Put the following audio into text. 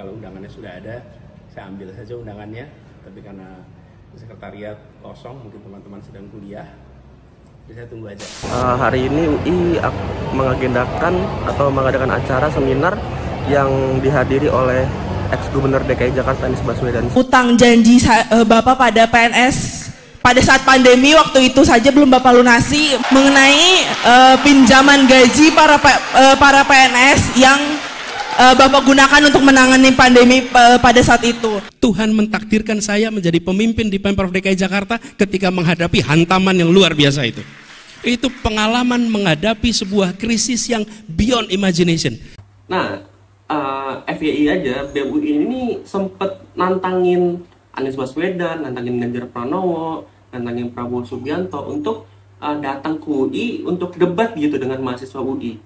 kalau undangannya sudah ada, saya ambil saja undangannya. Tapi karena sekretariat kosong, mungkin teman-teman sedang kuliah, jadi saya tunggu aja. Uh, hari ini UI mengagendakan atau mengadakan acara seminar yang dihadiri oleh ex Gubernur DKI Jakarta Anies Baswedan. Utang janji uh, Bapak pada PNS pada saat pandemi waktu itu saja belum Bapak lunasi mengenai uh, pinjaman gaji para uh, para PNS yang uh, Bapak gunakan untuk menangani pandemi uh, pada saat itu. Tuhan mentakdirkan saya menjadi pemimpin di Pemprov DKI Jakarta ketika menghadapi hantaman yang luar biasa itu. Itu pengalaman menghadapi sebuah krisis yang beyond imagination. Nah, uh, FYI aja, BMUI ini sempat nantangin Anies Baswedan, nantangin Ganjar Pranowo, nantangin Prabowo Subianto untuk uh, datang ke UI untuk debat gitu dengan mahasiswa UI.